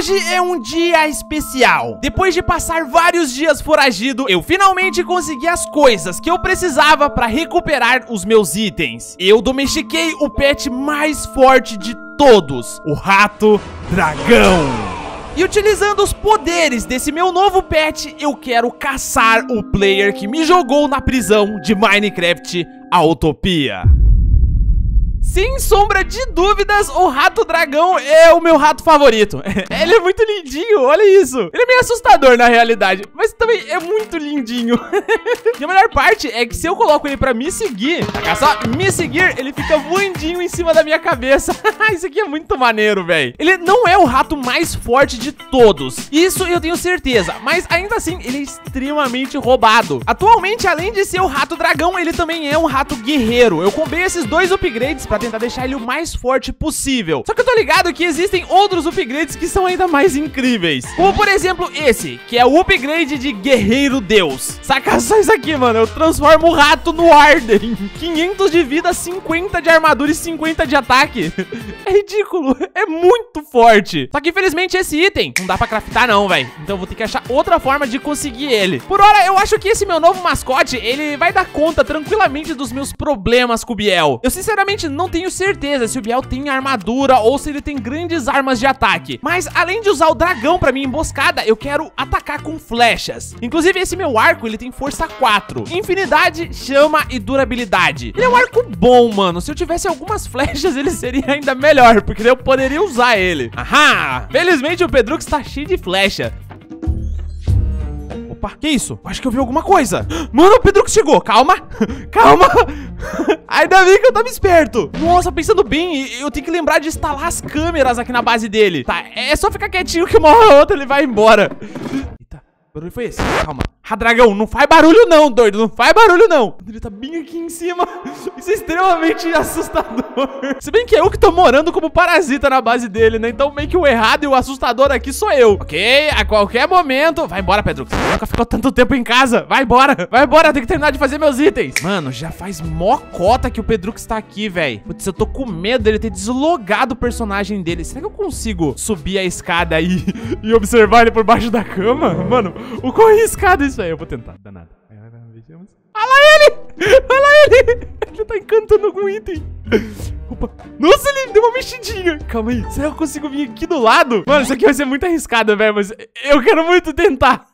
Hoje é um dia especial. Depois de passar vários dias foragido, eu finalmente consegui as coisas que eu precisava para recuperar os meus itens. Eu domestiquei o pet mais forte de todos, o Rato Dragão. E utilizando os poderes desse meu novo pet, eu quero caçar o player que me jogou na prisão de Minecraft, a Utopia. Sem sombra de dúvidas, o rato dragão é o meu rato favorito. Ele é muito lindinho, olha isso. Ele é meio assustador na realidade, mas também é muito lindinho. e a melhor parte é que se eu coloco ele pra me seguir, tá só me seguir, ele fica voandinho em cima da minha cabeça. isso aqui é muito maneiro, velho. Ele não é o rato mais forte de todos, isso eu tenho certeza, mas ainda assim, ele é extremamente roubado. Atualmente, além de ser o rato dragão, ele também é um rato guerreiro. Eu comprei esses dois upgrades pra tentar deixar ele o mais forte possível. Só que eu tô ligado que existem outros upgrades que são ainda mais incríveis. Como, por exemplo, esse, que é o upgrade de Guerreiro Deus. Saca só isso aqui, mano. Eu transformo o rato no Arden. 500 de vida, 50 de armadura e 50 de ataque. É ridículo. É muito forte. Só que, infelizmente, esse item não dá pra craftar, não, velho. Então eu vou ter que achar outra forma de conseguir ele. Por hora, eu acho que esse meu novo mascote, ele vai dar conta tranquilamente dos meus problemas com o Biel. Eu, sinceramente, não tenho certeza se o Biel tem armadura ou se ele tem grandes armas de ataque. Mas além de usar o dragão pra minha emboscada, eu quero atacar com flechas. Inclusive, esse meu arco, ele tem força 4. Infinidade, chama e durabilidade. Ele é um arco bom, mano. Se eu tivesse algumas flechas, ele seria ainda melhor, porque eu poderia usar ele. Ahá! Felizmente o Pedrux tá cheio de flecha. Opa, que isso? Acho que eu vi alguma coisa. Mano, o Pedro que chegou. Calma. Calma. Ainda bem que eu tava esperto. Nossa, pensando bem, eu tenho que lembrar de instalar as câmeras aqui na base dele. Tá, é só ficar quietinho que uma hora ou outra ele vai embora. Eita, que barulho foi esse? Calma. Ah, dragão, não faz barulho não, doido. Não faz barulho não. Ele tá bem aqui em cima. Isso é extremamente assustador. Se bem que é eu que tô morando como parasita na base dele, né? Então meio que o errado e o assustador aqui sou eu. Ok, a qualquer momento... Vai embora, Pedro. Você nunca ficou tanto tempo em casa. Vai embora. Vai embora, tem que terminar de fazer meus itens. Mano, já faz mó cota que o Pedro está aqui, velho. Putz, eu tô com medo dele ter deslogado o personagem dele. Será que eu consigo subir a escada aí e observar ele por baixo da cama? Mano, o quão arriscado isso Eu vou tentar, danado. Olha lá ele! Olha lá ele! Ele tá encantando algum item. Opa. Nossa, ele deu uma mexidinha. Calma aí. Será que eu consigo vir aqui do lado? Mano, isso aqui vai ser muito arriscado, velho. Mas eu quero muito tentar.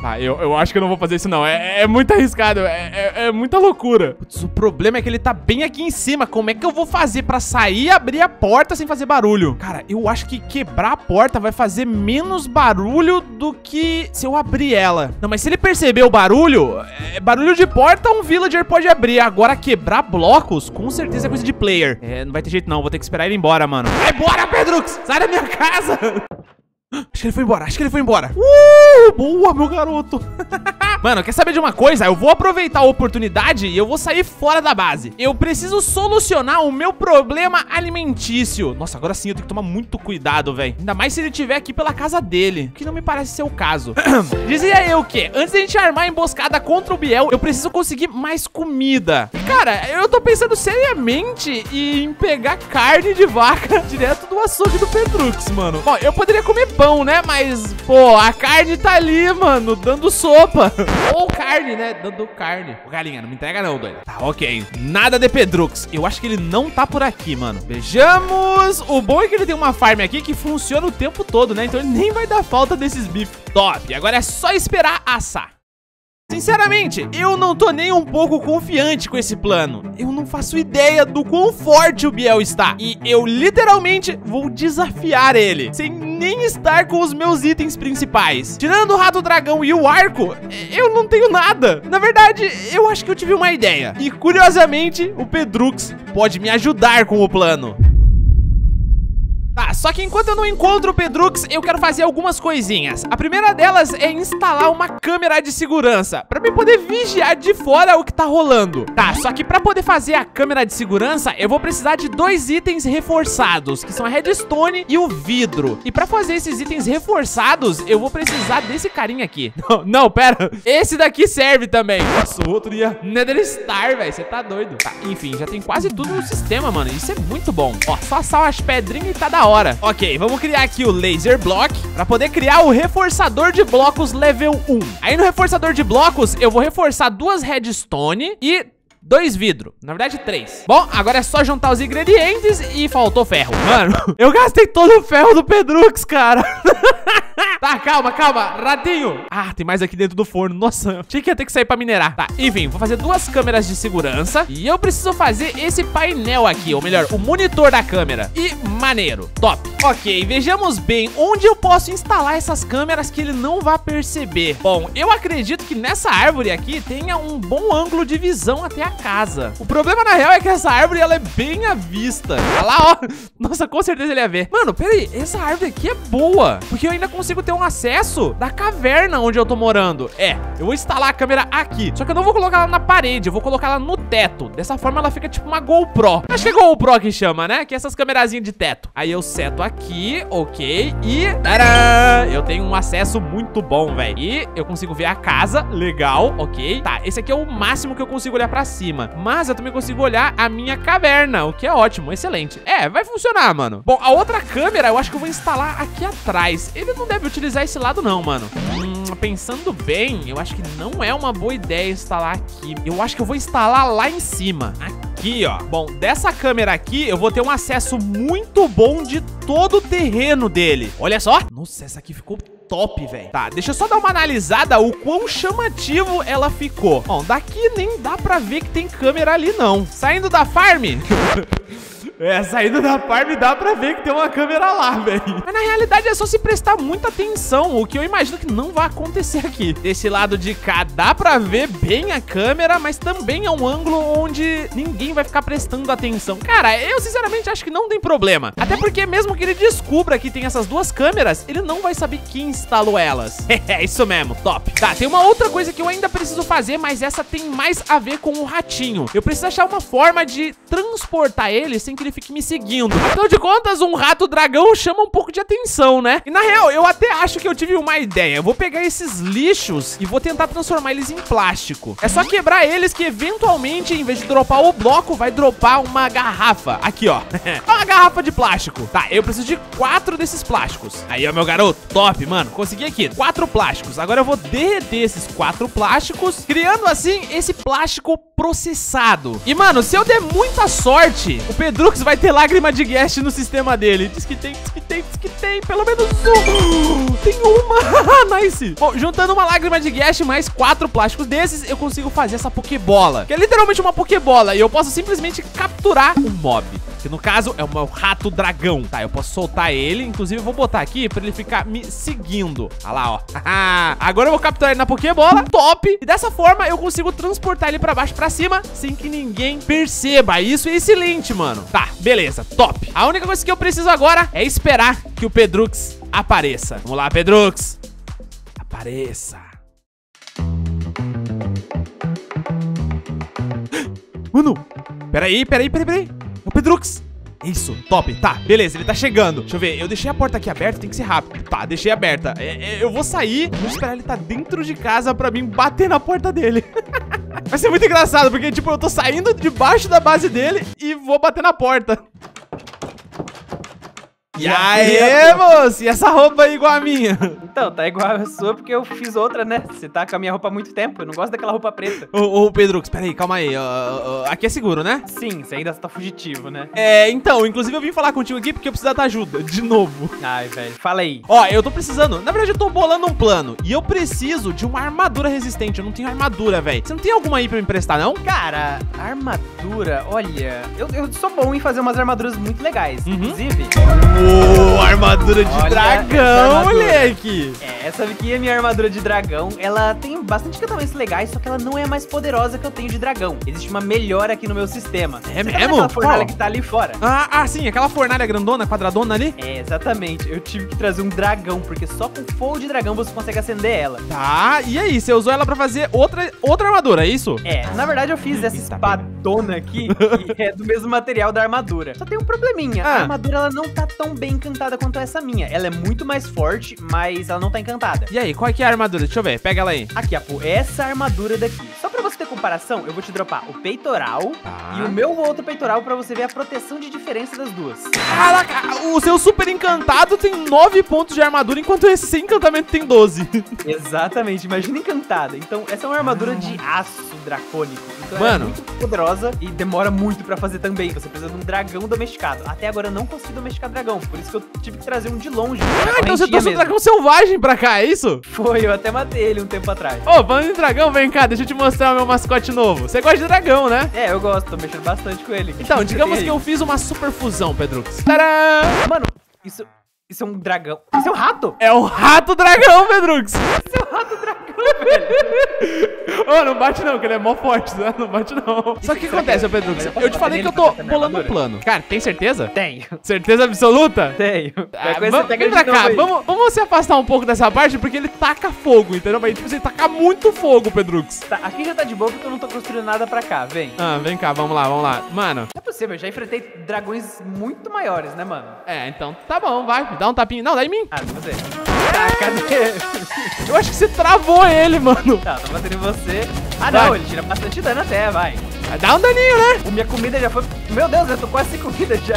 Tá, eu, eu acho que eu não vou fazer isso não. É, é muito arriscado, é, é, é, muita loucura. Putz, o problema é que ele tá bem aqui em cima. Como é que eu vou fazer pra sair e abrir a porta sem fazer barulho? Cara, eu acho que quebrar a porta vai fazer menos barulho do que se eu abrir ela. Não, mas se ele perceber o barulho, é, barulho de porta um villager pode abrir. Agora quebrar blocos, com certeza é coisa de player. É, não vai ter jeito não, vou ter que esperar ele embora, mano. Vai embora, Pedrux! Sai da minha casa! Acho que ele foi embora, acho que ele foi embora. Uh, boa, meu garoto. Mano, quer saber de uma coisa? Eu vou aproveitar a oportunidade e eu vou sair fora da base. Eu preciso solucionar o meu problema alimentício. Nossa, agora sim eu tenho que tomar muito cuidado, velho. Ainda mais se ele estiver aqui pela casa dele, que não me parece ser o caso. Dizia eu que, antes da gente armar a emboscada contra o Biel, eu preciso conseguir mais comida. Cara, eu tô pensando seriamente em pegar carne de vaca direto do açougue do Pedrux, mano. Bom, eu poderia comer pão, né? Mas, pô, a carne tá ali, mano, dando sopa. Ou carne, né? Dando carne. Ô, galinha, não me entrega não, doido. Tá, ok. Nada de Pedrux. Eu acho que ele não tá por aqui, mano. Vejamos. O bom é que ele tem uma farm aqui que funciona o tempo todo, né? Então ele nem vai dar falta desses bifes. Top. Agora é só esperar assar. Sinceramente, eu não tô nem um pouco confiante com esse plano. Eu não faço ideia do quão forte o Biel está. E eu literalmente vou desafiar ele, sem nem estar com os meus itens principais. Tirando o rato dragão e o arco, eu não tenho nada. Na verdade, eu acho que eu tive uma ideia. E curiosamente, o Pedrux pode me ajudar com o plano. Tá, só que enquanto eu não encontro o Pedrux, eu quero fazer algumas coisinhas. A primeira delas é instalar uma câmera de segurança, pra mim poder vigiar de fora o que tá rolando. Tá, só que pra poder fazer a câmera de segurança, eu vou precisar de dois itens reforçados, que são a redstone e o vidro. E pra fazer esses itens reforçados, eu vou precisar desse carinha aqui. Não, não, pera. Esse daqui serve também. Nossa, o outro ia Nether Star, velho. Você tá doido. Tá, enfim, já tem quase tudo no sistema, mano. Isso é muito bom. Ó, só sal as pedrinhas e tá da da Ok, vamos criar aqui o Laser Block pra poder criar o reforçador de blocos level 1. Aí no reforçador de blocos, eu vou reforçar duas redstone e dois vidros. Na verdade, três. Bom, agora é só juntar os ingredientes e faltou ferro. Mano, eu gastei todo o ferro do Pedrux, cara. Tá, calma, calma, ratinho Ah, tem mais aqui dentro do forno, nossa Achei que ia ter que sair pra minerar Tá, enfim, vou fazer duas câmeras de segurança E eu preciso fazer esse painel aqui Ou melhor, o monitor da câmera E maneiro, top Ok, vejamos bem onde eu posso instalar essas câmeras que ele não vai perceber Bom, eu acredito que nessa árvore aqui tenha um bom ângulo de visão até a casa O problema na real é que essa árvore ela é bem à vista Olha lá, ó Nossa, com certeza ele ia ver Mano, peraí, essa árvore aqui é boa Porque eu ainda consigo ter um acesso da caverna onde eu tô morando. É, eu vou instalar a câmera aqui. Só que eu não vou colocar ela na parede, eu vou colocar ela no teto. Dessa forma ela fica tipo uma GoPro. Acho que é GoPro que chama, né? Que é essas câmerazinhas de teto. Aí eu seto aqui, ok. E... Tadã! Eu tenho um acesso muito bom, velho. E eu consigo ver a casa, legal, ok. Tá, esse aqui é o máximo que eu consigo olhar pra cima. Mas eu também consigo olhar a minha caverna, o que é ótimo, excelente. É, vai funcionar, mano. Bom, a outra câmera eu acho que eu vou instalar aqui atrás. Ele não deve utilizar esse lado não, mano. Hum, pensando bem, eu acho que não é uma boa ideia instalar aqui. Eu acho que eu vou instalar lá em cima. Aqui, ó. Bom, dessa câmera aqui, eu vou ter um acesso muito bom de todo o terreno dele. Olha só. Nossa, essa aqui ficou top, velho. Tá, deixa eu só dar uma analisada o quão chamativo ela ficou. Bom, daqui nem dá pra ver que tem câmera ali, não. Saindo da farm... É, saindo da farm dá pra ver que tem uma câmera lá, velho. Mas na realidade é só se prestar muita atenção, o que eu imagino que não vai acontecer aqui. Desse lado de cá dá pra ver bem a câmera, mas também é um ângulo onde ninguém vai ficar prestando atenção. Cara, eu sinceramente acho que não tem problema. Até porque mesmo que ele descubra que tem essas duas câmeras, ele não vai saber quem instalou elas. É, isso mesmo, top. Tá, tem uma outra coisa que eu ainda preciso fazer, mas essa tem mais a ver com o ratinho. Eu preciso achar uma forma de transportar ele sem que ele fique me seguindo. Afinal de contas, um rato dragão chama um pouco de atenção, né? E na real, eu até acho que eu tive uma ideia. Eu vou pegar esses lixos e vou tentar transformar eles em plástico. É só quebrar eles que eventualmente, em vez de dropar o bloco, vai dropar uma garrafa. Aqui, ó. uma garrafa de plástico. Tá, eu preciso de quatro desses plásticos. Aí, ó, meu garoto. Top, mano. Consegui aqui. Quatro plásticos. Agora eu vou derreter esses quatro plásticos, criando assim esse plástico processado. E, mano, se eu der muita sorte, o Pedrux vai ter lágrima de guest no sistema dele. Diz que tem, diz que tem, diz que tem. Pelo menos um. Tem uma. nice. Bom, juntando uma lágrima de guest mais quatro plásticos desses, eu consigo fazer essa Pokébola. Que é literalmente uma Pokébola. E eu posso simplesmente capturar um mob. Que no caso é o meu rato dragão. Tá, eu posso soltar ele. Inclusive eu vou botar aqui pra ele ficar me seguindo. Olha lá, ó. Agora eu vou capturar ele na Pokébola. Top. E dessa forma eu consigo transportar ele pra baixo, pra cima, sem que ninguém perceba. Isso é excelente, mano. Tá, beleza. Top. A única coisa que eu preciso agora é esperar que o Pedrux apareça. Vamos lá, Pedrux. Apareça. Mano, peraí, peraí, peraí, peraí. O Pedrux. Isso, top, tá, beleza, ele tá chegando. Deixa eu ver, eu deixei a porta aqui aberta, tem que ser rápido. Tá, deixei aberta, é, é, eu vou sair Vou esperar ele tá dentro de casa pra mim bater na porta dele. Vai ser muito engraçado, porque tipo, eu tô saindo debaixo da base dele E vou bater na porta e aí, moço? E essa roupa aí igual a minha? Então, tá igual a sua porque eu fiz outra, né? Você tá com a minha roupa há muito tempo. Eu não gosto daquela roupa preta. Ô, ô Pedro, espera aí, calma aí. Uh, uh, aqui é seguro, né? Sim, você ainda tá fugitivo, né? É, então, inclusive eu vim falar contigo aqui porque eu preciso da tua ajuda, de novo. Ai, velho, fala aí. Ó, eu tô precisando, na verdade eu tô bolando um plano e eu preciso de uma armadura resistente. Eu não tenho armadura, velho. Você não tem alguma aí pra me emprestar, não? Cara, armadura, olha, eu, eu sou bom em fazer umas armaduras muito legais. Uhum. Inclusive... Uou, armadura de olha dragão, moleque. É, essa aqui é minha armadura de dragão. Ela tem bastante encantamentos legais, só que ela não é a mais poderosa que eu tenho de dragão. Existe uma melhora aqui no meu sistema. É Você mesmo? Aquela fornalha que tá ali fora. Ah, ah, sim, aquela fornalha grandona, quadradona ali? É, exatamente. Eu tive que trazer um dragão, porque só com fogo de dragão você consegue acender ela. Tá, e aí? Você usou ela pra fazer outra, outra armadura, é isso? É, na verdade eu fiz essa espadona aqui, que é do mesmo material da armadura. Só tem um probleminha. Ah. A armadura ela não tá tão bem encantada quanto essa minha. Ela é muito mais forte, mas ela não tá encantada. E aí, qual é que é a armadura? Deixa eu ver, pega ela aí. Aqui, Apu, essa armadura daqui. Só comparação, eu vou te dropar o peitoral Tá. e o meu outro peitoral pra você ver a proteção de diferença das duas. Caraca, o seu super encantado tem 9 pontos de armadura, enquanto esse sem encantamento tem 12. Exatamente, imagina encantada. Então, essa é uma armadura de aço dracônico. Então ela Mano. é muito poderosa e demora muito pra fazer também. Você precisa de um dragão domesticado. Até agora eu não consegui domesticar dragão, por isso que eu tive que trazer um de longe. Ah, então você trouxe um dragão selvagem pra cá, é isso? Foi, eu até matei ele um tempo atrás. Ô, falando em dragão, vem cá, deixa eu te mostrar o meu mascote novo. Você gosta de dragão, né? É, eu gosto, tô mexendo bastante com ele. Então, digamos que eu fiz uma super fusão, Pedrux. Tadã! Mano, isso, isso é um dragão. Isso é um rato? É um rato dragão, Pedrux! Isso é um rato dragão, Ô, não bate não, que ele é mó forte, né? Não bate não. Só que o que acontece, que- ô Pedrux? Mas eu te falei que eu tô bolando um plano. Cara, tem certeza? Tenho, Certeza absoluta? tenho. Ah, vamos, você pega vem pra cá, vamos, vamos se afastar um pouco dessa parte porque ele taca fogo, entendeu? Mas tipo, ele taca muito fogo, Pedrux. Tá, aqui já tá de boa porque eu não tô construindo nada pra cá, vem. Ah, vem cá, vamos lá, vamos lá. Mano, Não é possível, eu já enfrentei dragões muito maiores, né, mano? é, então tá bom, vai, dá um tapinha. Não, dá em mim. Ah, você. Tá, cadê? Eu acho que você travou ele, mano. Tá, tô batendo em você. Ah, Vai. não, ele tira bastante dano até, vai. Dá um daninho, né? O minha comida já foi. Meu Deus, eu tô quase sem comida já.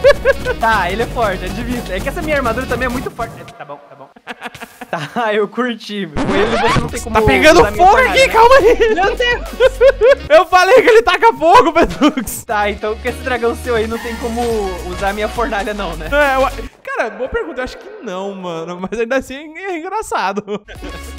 tá, ele é forte, é difícil. É que essa minha armadura também é muito forte. Tá bom, tá bom. Tá, eu curti. Com ele você não tem como. Tá pegando fogo aqui, calma aí. Meu Deus! Eu falei que ele taca fogo, Pedrux. Tá, então com esse dragão seu aí não tem como usar a minha fornalha, não, né? É, eu- Cara, boa pergunta. Eu acho que não, mano. Mas ainda assim é engraçado.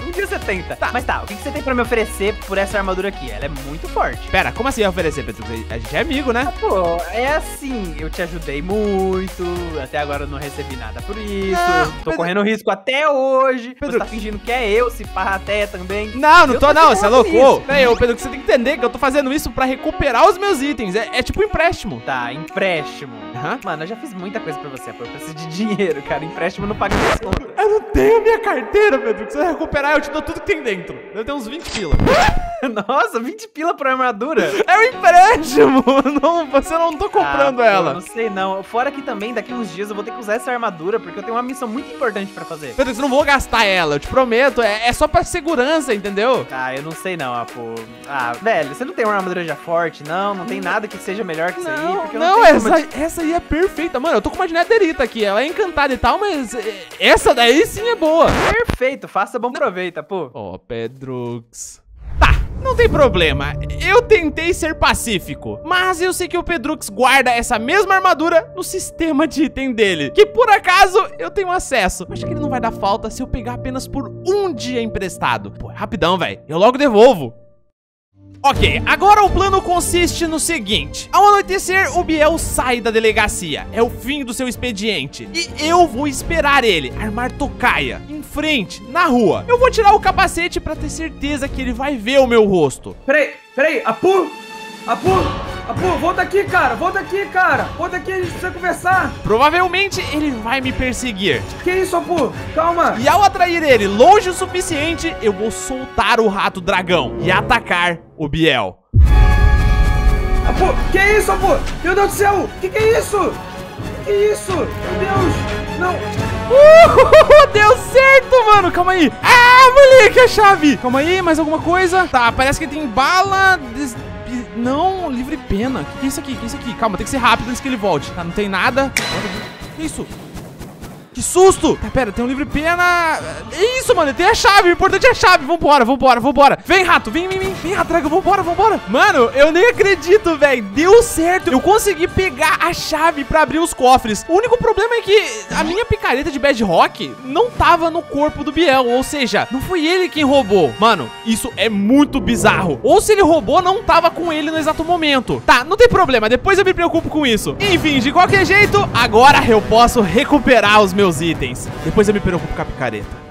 Um dia você tenta. Mas tá, o que que você tem pra me oferecer por essa armadura aqui? Ela é muito forte. Pera, como assim oferecer, Pedrux? A gente é amigo, né? Pô, é assim, eu te ajudei muito, até agora eu não recebi nada por isso, Não, tô Pedro- correndo risco até hoje, Pedro- você tá fingindo que é eu, se pá até também. Não, não Eu tô, tô não. Você é louco? Isso. Peraí, ô, Pedro, você tem que entender que eu tô fazendo isso pra recuperar os meus itens. É, é tipo um empréstimo. Tá, empréstimo. Aham. Mano, eu já fiz muita coisa pra você, pô, eu preciso de dinheiro, cara, empréstimo não paga minhas contas. Eu não tenho a minha carteira, Pedro. Se você recuperar, eu te dou tudo que tem dentro. Eu tenho uns 20 pila. Nossa, 20 pila por armadura? É um empréstimo. Não, você não tô comprando Ah, ela. Não sei não, fora que também daqui uns dias eu vou ter que usar essa armadura, porque eu tenho uma missão muito importante pra fazer. Pedro, eu não vou gastar ela, eu te prometo. É, é só pra segurança, entendeu? Ah, eu não sei não, pô. Ah, velho, você não tem uma armadura já forte, não? Não tem nada que seja melhor que isso aí? Não, Porque eu não, tenho como essa, essa aí é perfeita. Mano, eu tô com uma Dineterita aqui. Ela é encantada e tal, mas é, essa daí sim é boa. Perfeito, faça bom proveito, pô. Ó, oh, Pedrux. Não tem problema. Eu tentei ser pacífico, mas eu sei que o Pedrux guarda essa mesma armadura no sistema de item dele, que por acaso eu tenho acesso. Acho que ele não vai dar falta se eu pegar apenas por um dia emprestado. Pô, é rapidão, velho. Eu logo devolvo. Ok, agora o plano consiste no seguinte: ao anoitecer, o Biel sai da delegacia. É o fim do seu expediente. E eu vou esperar ele, armar tocaia, em frente, na rua. Eu vou tirar o capacete pra ter certeza que ele vai ver o meu rosto. Peraí, peraí, Apu! Apu! Apu, volta aqui, cara! Volta aqui, cara! Volta aqui, a gente precisa conversar! Provavelmente ele vai me perseguir. Que isso, Apu? Calma! E ao atrair ele longe o suficiente, eu vou soltar o rato dragão e atacar o Biel. Apu, que isso, Apu? Meu Deus do céu! Que que é isso? Que isso? Meu Deus! Não! Uh, deu certo, mano. Calma aí. Ah, moleque, a chave. Calma aí, mais alguma coisa? Tá, parece que tem bala. des- Não, livre pena. Que que é isso aqui? Que é isso aqui? Calma, tem que ser rápido antes que ele volte. Tá, não tem nada. Que isso? Que susto! Tá, pera, tem um livre pena. É isso, mano, tem a chave. O importante é a chave. Vambora, vambora, vambora. Vem, rato, vem, vem, vem. Vem, rato, dragão, vambora, vambora. Mano, eu nem acredito, velho. Deu certo. Eu consegui pegar a chave pra abrir os cofres. O único problema é que a minha picareta de Bedrock não tava no corpo do Biel. Ou seja, não foi ele quem roubou. Mano, isso é muito bizarro. Ou se ele roubou, não tava com ele no exato momento. Tá, não tem problema. Depois eu me preocupo com isso. Enfim, de qualquer jeito, agora eu posso recuperar os meus itens. Depois eu me preocupo com a picareta.